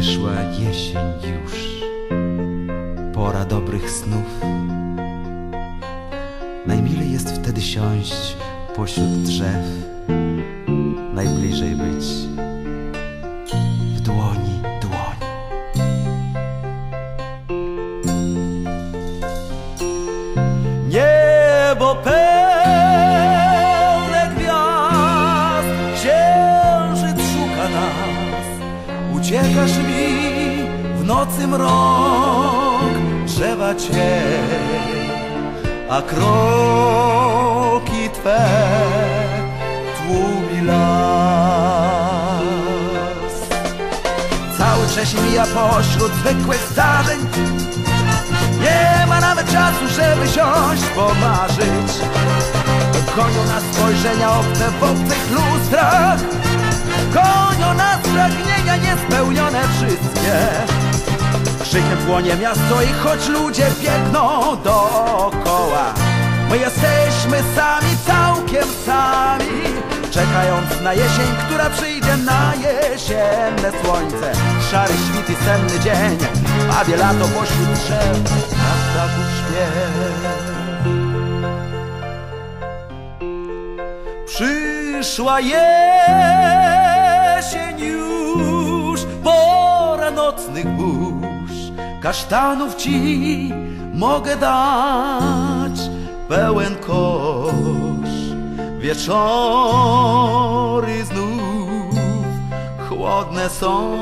Przyszła jesień już, pora dobrych snów. Najmilej jest wtedy siąść pośród drzew, najbliżej być Uciekasz mi w nocy mrok, drzewa cień, a kroki Twe tłumi las. Cały wrzesień mija pośród zwykłych zdarzeń, nie ma nawet czasu, żeby siąść, pomarzyć. Gonią nas spojrzenia obce w obcych lustrach Gonią nas pragnienia niespełnione wszystkie. Krzykiem płonie miasto i choć ludzie biegną dookoła My jesteśmy sami, całkiem sami Czekając na jesień, która przyjdzie na jesienne słońce. Szary świt i senny dzień Bawię lato pośród drzew Na ptaków śpiew Przyszła jesień już Pora nocnych burz. Kasztanów ci mogę dać Pełen kosz. Wieczory znów chłodne są.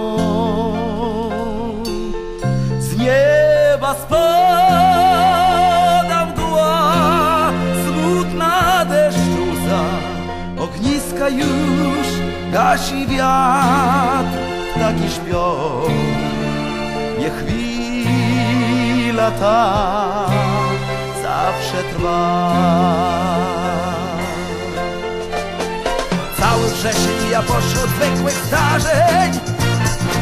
Z nieba spada mgła Smutna deszczu za Ogniska już gasi wiatr Ptaki śpią. Nie chwila ta zawsze trwa. Cały wrzesień mija pośród zwykłych zdarzeń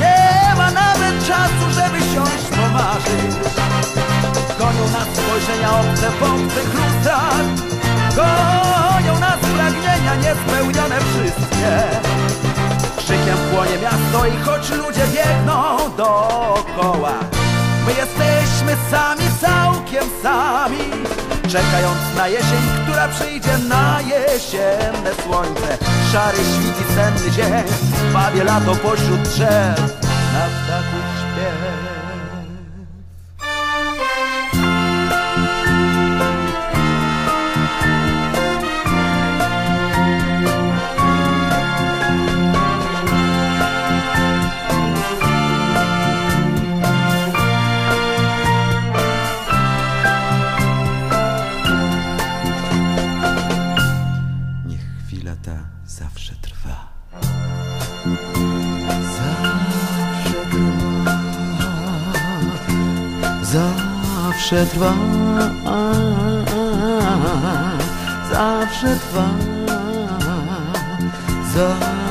Nie ma nawet czasu, żeby siąść pomarzyć. Gonią nas spojrzenia obce w obcych lustrach niespełnione wszystkie. Krzykiem płonie miasto i choć ludzie biegną dookoła My jesteśmy sami, całkiem sami Czekając na jesień, która przyjdzie na jesienne słońce. Szary świt i senny dzień Bawię lato pośród drzew Na ptaków śpiew Zawsze trwa. Zawsze trwa. Zawsze trwa. Zawsze